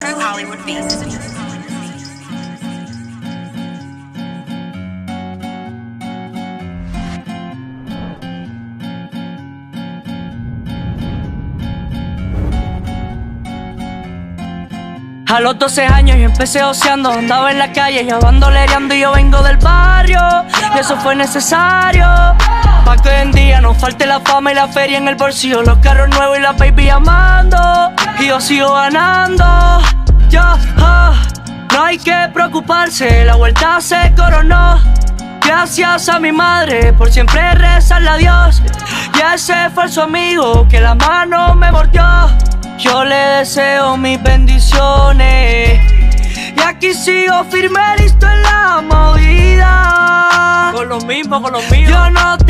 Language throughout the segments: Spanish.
True Hollywood Beats. A los 12 años yo empecé oceando, andaba en la calle y bandolereando y yo vengo del barrio y eso fue necesario. Pa' que hoy en día no falte la fama y la feria en el bolsillo, los carros nuevos y la baby amando y yo sigo ganando. Ya, ah, no hay que preocuparse, la vuelta se coronó. Gracias a mi madre por siempre rezarle a Dios y a ese falso amigo que la mano me mordió. Yo le deseo mis bendiciones. Y aquí sigo firme, listo en la movida. Con los mismos, con los míos. Yo no tengo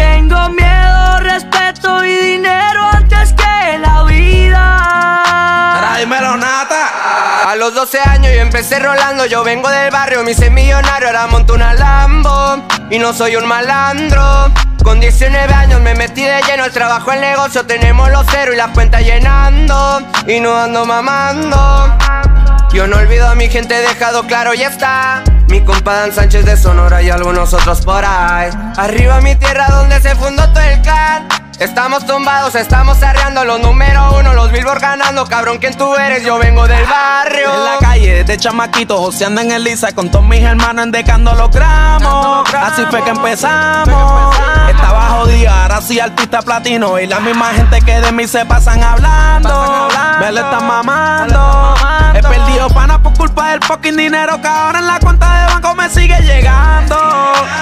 A los 12 años yo empecé rolando, yo vengo del barrio, me hice millonario, ahora monto una Lambo y no soy un malandro. Con 19 años me metí de lleno el trabajo, el negocio, tenemos los cero y las cuentas llenando y no ando mamando. Yo no olvido a mi gente, dejado claro, ya está. Mi compa Dan Sánchez de Sonora y algunos otros por ahí. Arriba mi tierra donde se fundó todo el clan. Estamos tumbados, estamos arreando los número uno, los billboard ganando. Cabrón, ¿quién tú eres? Yo vengo del barrio. En la calle, de chamaquito, joseando en el Lisa Con todos mis hermanos endecando los gramos. Así fue que empezamos. Estaba jodida, ahora soy artista platino. Y la misma gente que de mí se pasan hablando. Me le están mamando. He perdido pana por culpa del fucking dinero Que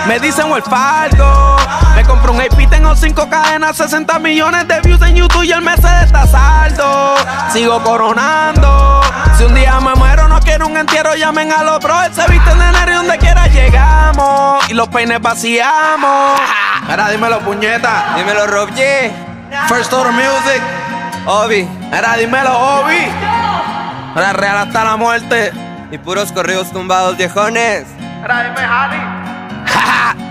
Me dicen el faldo Me compré un AP, tengo cinco cadenas 60 millones de views en YouTube y el mes está saldo. Sigo coronando. Si un día me muero no quiero un entierro Llamen a los bros, se visten de negro y donde quiera llegamos. Y los peines vaciamos. Ahora dímelo puñeta. Dímelo, Rob G. First Order Music. Obi. Ahora dímelo Obi. Ahora real hasta la muerte. Y puros corridos tumbados, viejones. Ahora dime 哈